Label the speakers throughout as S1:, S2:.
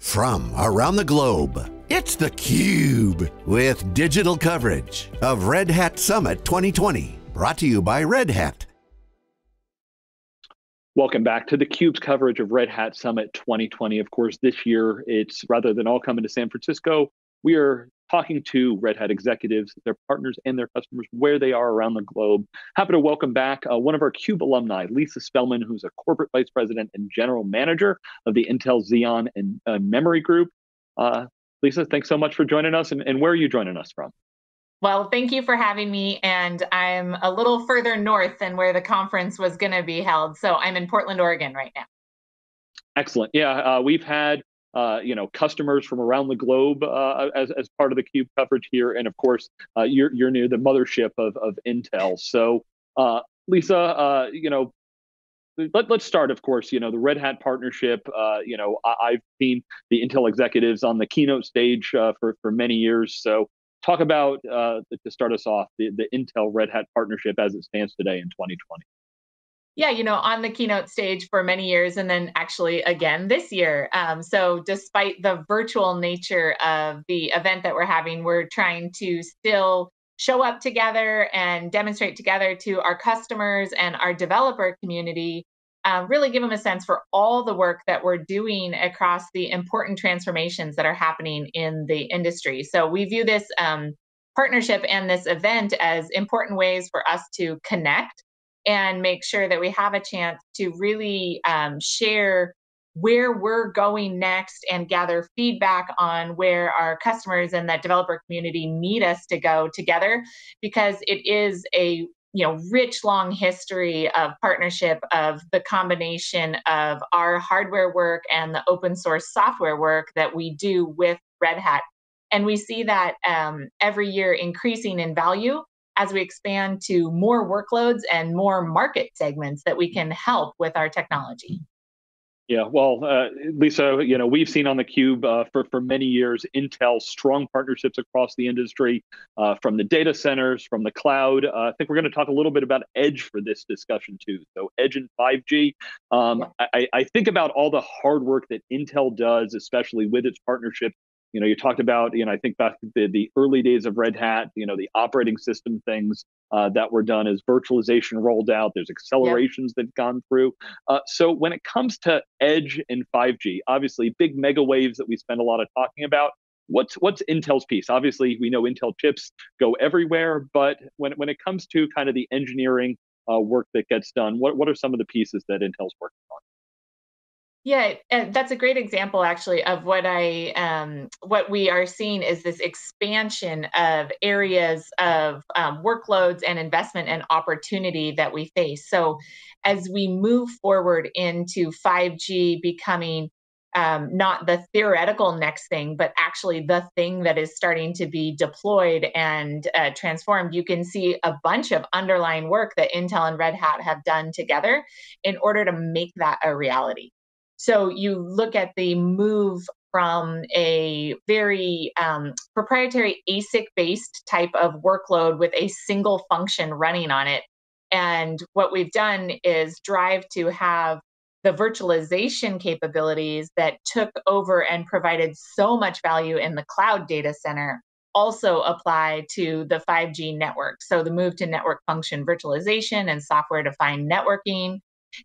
S1: from around the globe. It's theCUBE, with digital coverage of Red Hat Summit 2020. Brought to you by Red Hat.
S2: Welcome back to theCUBE's coverage of Red Hat Summit 2020. Of course, this year, it's rather than all coming to San Francisco, we are talking to Red Hat executives, their partners, and their customers where they are around the globe. Happy to welcome back uh, one of our CUBE alumni, Lisa Spelman, who's a corporate vice president and general manager of the Intel Xeon and uh, Memory Group. Uh, Lisa, thanks so much for joining us. And, and where are you joining us from?
S3: Well, thank you for having me. And I'm a little further north than where the conference was going to be held. So I'm in Portland, Oregon right now.
S2: Excellent. Yeah, uh, we've had uh, you know customers from around the globe uh, as, as part of the cube coverage here and of course uh, you're, you're near the mothership of, of intel. So uh, lisa uh, you know let, us start of course you know the red hat partnership. Uh, you know I, have seen the intel executives on the keynote stage for, for many years. So talk about to start us off the, the intel red hat partnership as it stands today in 2020
S3: yeah, you know, on the keynote stage for many years and then actually again this year. Um, so, despite the virtual nature of the event that we're having, we're trying to still show up together and demonstrate together to our customers and our developer community. Um, really give them a sense for all the work that we're doing across the important transformations that are happening in the industry. So, we view this um, partnership and this event as important ways for us to connect and make sure that we have a chance to really um, share where we're going next and gather feedback on where our customers and that developer community need us to go together because it is a you know rich long history of partnership of the combination of our hardware work and the open source software work that we do with red hat. And we see that um, every year increasing in value as we expand to more workloads and more market segments that we can help with our technology.
S2: Yeah, well, uh, Lisa, you know, we've seen on the Cube uh, for for many years Intel strong partnerships across the industry, uh, from the data centers, from the cloud. Uh, I think we're going to talk a little bit about Edge for this discussion too. So Edge and 5G. Um, yeah. I, I think about all the hard work that Intel does, especially with its partnerships you know you talked about you know i think back the, the early days of red hat you know the operating system things uh, that were done as virtualization rolled out. There's accelerations yep. that gone through. Uh, so when it comes to edge and 5g obviously big mega waves that we spend a lot of talking about. What's what's intel's piece? Obviously we know intel chips go everywhere but when, when it comes to kind of the engineering uh, work that gets done what, what are some of the pieces that intel's working on
S3: yeah, that's a great example actually of what I um, what we are seeing is this expansion of areas of um, workloads and investment and opportunity that we face. So as we move forward into 5G becoming um, not the theoretical next thing, but actually the thing that is starting to be deployed and uh, transformed, you can see a bunch of underlying work that Intel and Red Hat have done together in order to make that a reality. So you look at the move from a very um, proprietary ASIC based type of workload with a single function running on it. And what we've done is drive to have the virtualization capabilities that took over and provided so much value in the cloud data center also apply to the 5G network. So the move to network function virtualization and software defined networking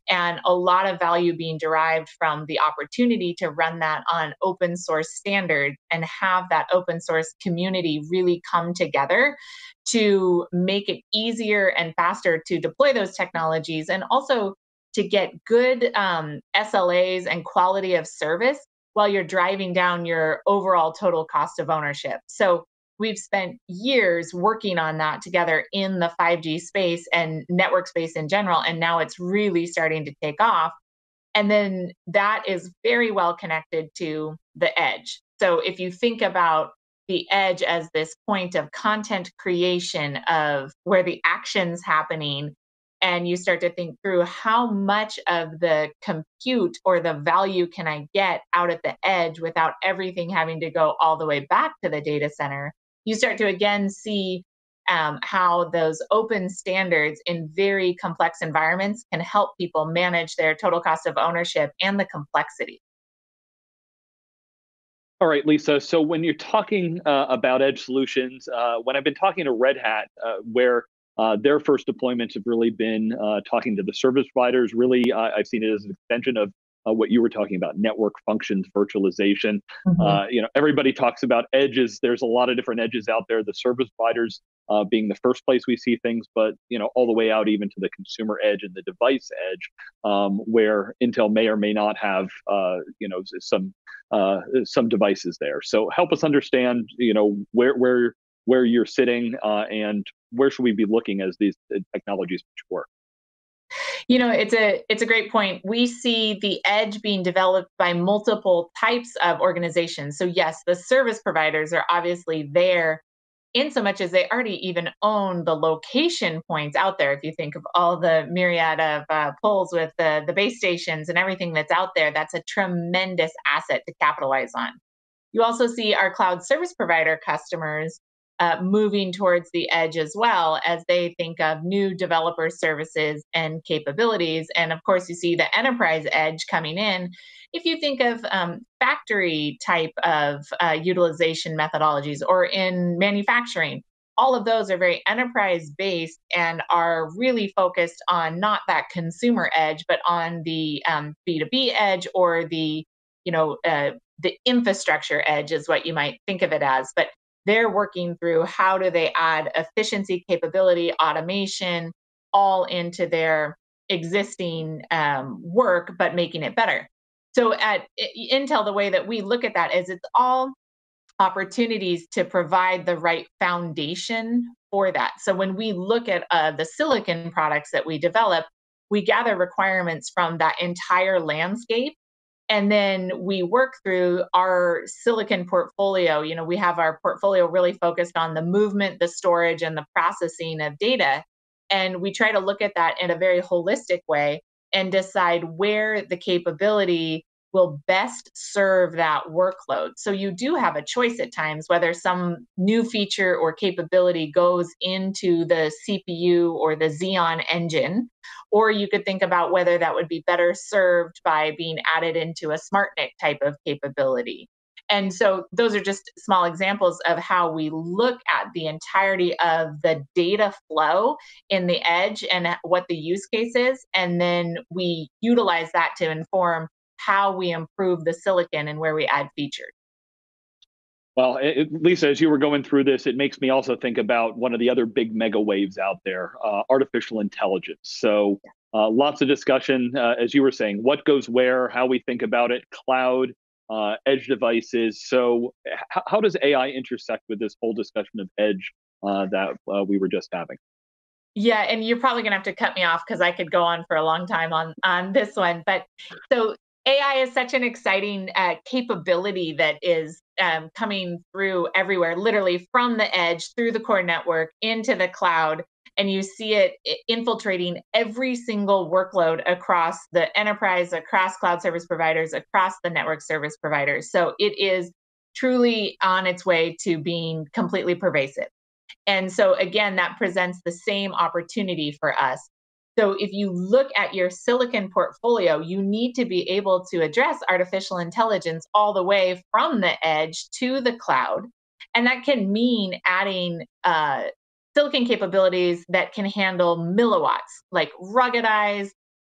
S3: and a lot of value being derived from the opportunity to run that on open source standards and have that open source community really come together to make it easier and faster to deploy those technologies and also to get good um, SLAs and quality of service while you're driving down your overall total cost of ownership. So we've spent years working on that together in the 5G space and network space in general. And now it's really starting to take off. And then that is very well connected to the edge. So if you think about the edge as this point of content creation, of where the action's happening, and you start to think through how much of the compute or the value can I get out at the edge without everything having to go all the way back to the data center you start to again see um, how those open standards in very complex environments can help people manage their total cost of ownership and the complexity.
S2: All right, Lisa. So when you're talking uh, about edge solutions, uh, when I've been talking to Red Hat, uh, where uh, their first deployments have really been uh, talking to the service providers. Really, I've seen it as an extension of uh, what you were talking about network functions virtualization. Mm-hmm. uh, you know everybody talks about edges. There's a lot of different edges out there the service providers uh, being the first place we see things but you know all the way out even to the consumer edge and the device edge um, where intel may or may not have uh, you know some uh, some devices there. So help us understand you know where where where you're sitting uh, and where should we be looking as these technologies mature
S3: you know, it's a it's a great point. We see the edge being developed by multiple types of organizations. So yes, the service providers are obviously there in so much as they already even own the location points out there. If you think of all the myriad of uh, poles with the, the base stations and everything that's out there, that's a tremendous asset to capitalize on. You also see our cloud service provider customers uh, moving towards the edge as well as they think of new developer services and capabilities. And of course, you see the enterprise edge coming in. If you think of um, factory type of uh, utilization methodologies or in manufacturing, all of those are very enterprise based and are really focused on not that consumer edge, but on the um, B2B edge or the you know uh, the infrastructure edge is what you might think of it as. But they're working through how do they add efficiency, capability, automation, all into their existing um, work, but making it better. So at Intel, the way that we look at that is it's all opportunities to provide the right foundation for that. So when we look at uh, the silicon products that we develop, we gather requirements from that entire landscape and then we work through our silicon portfolio. You know we have our portfolio really focused on the movement the storage and the processing of data. And we try to look at that in a very holistic way and decide where the capability will best serve that workload. So you do have a choice at times whether some new feature or capability goes into the CPU or the Xeon engine, or you could think about whether that would be better served by being added into a SmartNIC type of capability. And so those are just small examples of how we look at the entirety of the data flow in the edge and what the use case is. And then we utilize that to inform how we improve the silicon and where we add features.
S2: Well, it, Lisa, as you were going through this, it makes me also think about one of the other big mega waves out there, uh, artificial intelligence. So, uh, lots of discussion, uh, as you were saying, what goes where, how we think about it, cloud, uh, edge devices. So, h- how does AI intersect with this whole discussion of edge uh, that uh, we were just having?
S3: Yeah, and you're probably gonna have to cut me off because I could go on for a long time on on this one. But so AI is such an exciting uh, capability that is um, coming through everywhere, literally from the edge through the core network into the cloud. And you see it infiltrating every single workload across the enterprise, across cloud service providers, across the network service providers. So it is truly on its way to being completely pervasive. And so, again, that presents the same opportunity for us so if you look at your silicon portfolio, you need to be able to address artificial intelligence all the way from the edge to the cloud. And that can mean adding uh, silicon capabilities that can handle milliwatts, like ruggedized,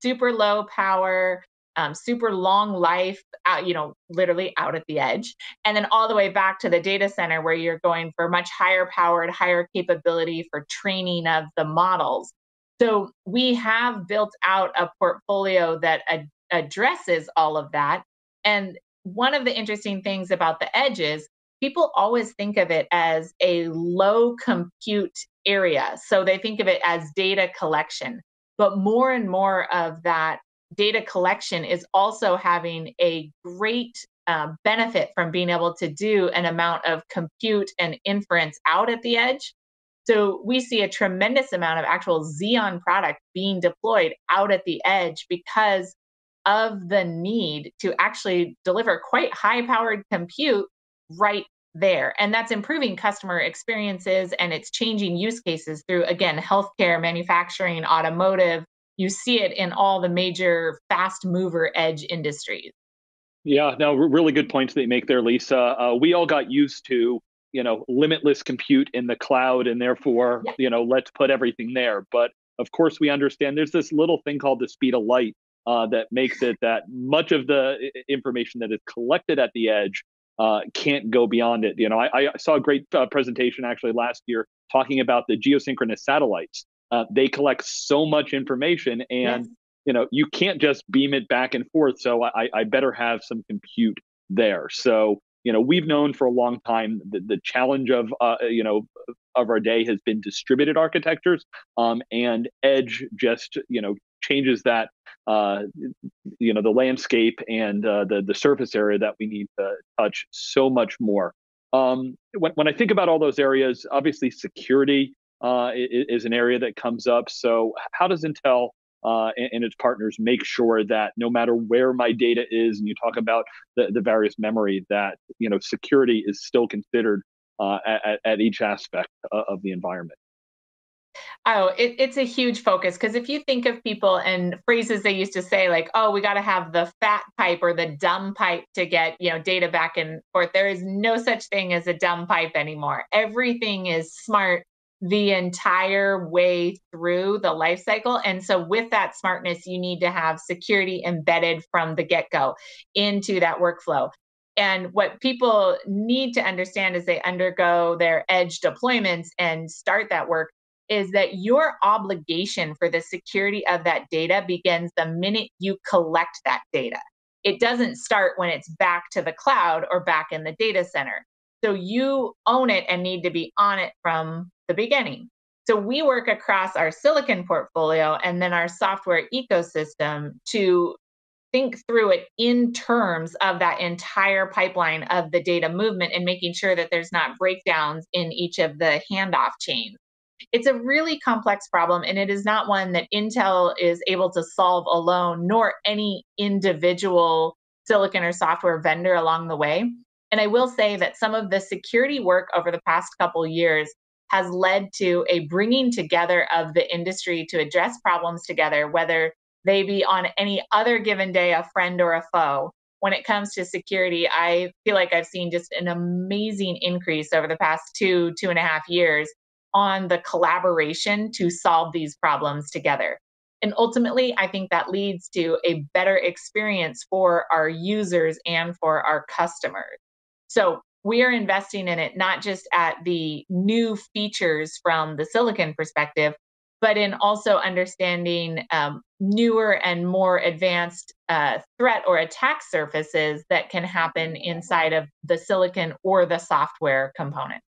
S3: super low power, um, super long life, out, you know, literally out at the edge, and then all the way back to the data center where you're going for much higher powered, higher capability for training of the models. So we have built out a portfolio that ad- addresses all of that. And one of the interesting things about the edges, people always think of it as a low compute area. So they think of it as data collection. But more and more of that data collection is also having a great uh, benefit from being able to do an amount of compute and inference out at the edge so we see a tremendous amount of actual Xeon product being deployed out at the edge because of the need to actually deliver quite high powered compute right there. And that's improving customer experiences and it's changing use cases through, again, healthcare, manufacturing, automotive. You see it in all the major fast mover edge industries.
S2: Yeah, no, really good points that you make there, Lisa. Uh, we all got used to, you know, limitless compute in the cloud, and therefore, yeah. you know, let's put everything there. But of course, we understand there's this little thing called the speed of light uh, that makes it that much of the information that is collected at the edge uh, can't go beyond it. You know, I, I saw a great uh, presentation actually last year talking about the geosynchronous satellites. Uh, they collect so much information, and yes you know you can't just beam it back and forth so i, I better have some compute there so you know we've known for a long time the, the challenge of uh, you know of our day has been distributed architectures um, and edge just you know changes that uh, you know the landscape and uh, the the surface area that we need to touch so much more. Um, when, when i think about all those areas obviously security uh, is, is, an area that comes up. So how does intel uh, and, and, its partners make sure that no matter where my data is, and you talk about the, the various memory, that you know security is still considered uh, at, at each aspect of the environment.
S3: Oh, it, it's a huge focus because if you think of people and phrases they used to say, like, "Oh, we got to have the fat pipe or the dumb pipe to get you know data back and forth," there is no such thing as a dumb pipe anymore. Everything is smart the entire way through the life cycle. And so, with that smartness, you need to have security embedded from the get go into that workflow. And what people need to understand as they undergo their edge deployments and start that work is that your obligation for the security of that data begins the minute you collect that data. It doesn't start when it's back to the cloud or back in the data center. So you own it and need to be on it from the beginning. So we work across our silicon portfolio and then our software ecosystem to think through it in terms of that entire pipeline of the data movement and making sure that there's not breakdowns in each of the handoff chains. It's a really complex problem, and it is not one that Intel is able to solve alone, nor any individual silicon or software vendor along the way. And I will say that some of the security work over the past couple years has led to a bringing together of the industry to address problems together, whether they be on any other given day a friend or a foe. When it comes to security, I feel like I've seen just an amazing increase over the past two, two and a half years on the collaboration to solve these problems together. And ultimately, I think that leads to a better experience for our users and for our customers. So we are investing in it not just at the new features from the silicon perspective, but in also understanding um, newer and more advanced uh, threat or attack surfaces that can happen inside of the silicon or the software component.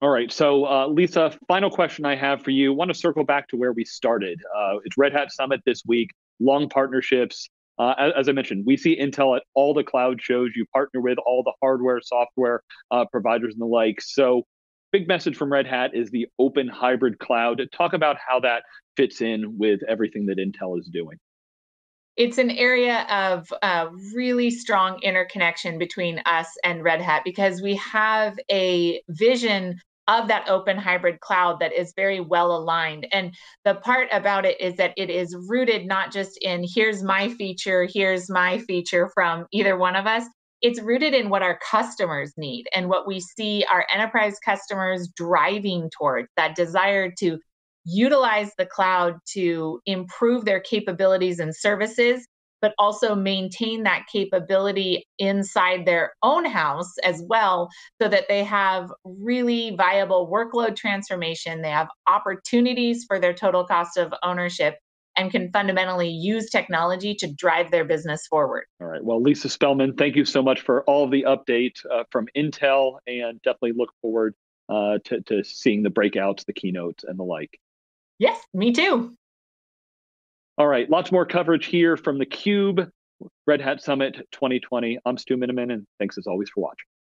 S2: All right. So, uh, Lisa, final question I have for you. I want to circle back to where we started. Uh, it's Red Hat Summit this week, long partnerships. Uh, as, as, I mentioned, we see Intel at all the cloud shows. You partner with all the hardware, software uh, providers, and the like. So, big message from Red Hat is the open hybrid cloud. Talk about how that fits in with everything that Intel is doing.
S3: It's an area of uh, really strong interconnection between us and Red Hat because we have a vision of that open hybrid cloud that is very well aligned. And the part about it is that it is rooted not just in here's my feature, here's my feature from either one of us. It's rooted in what our customers need and what we see our enterprise customers driving towards that desire to utilize the cloud to improve their capabilities and services but also maintain that capability inside their own house as well, so that they have really viable workload transformation. They have opportunities for their total cost of ownership and can fundamentally use technology to drive their business forward.
S2: All right. Well, Lisa Spelman, thank you so much for all the update uh, from Intel and definitely look forward uh, to, to seeing the breakouts, the keynotes, and the like.
S3: Yes, me too.
S2: All right, lots more coverage here from the Cube Red Hat Summit 2020. I'm Stu Miniman, and thanks as always for watching.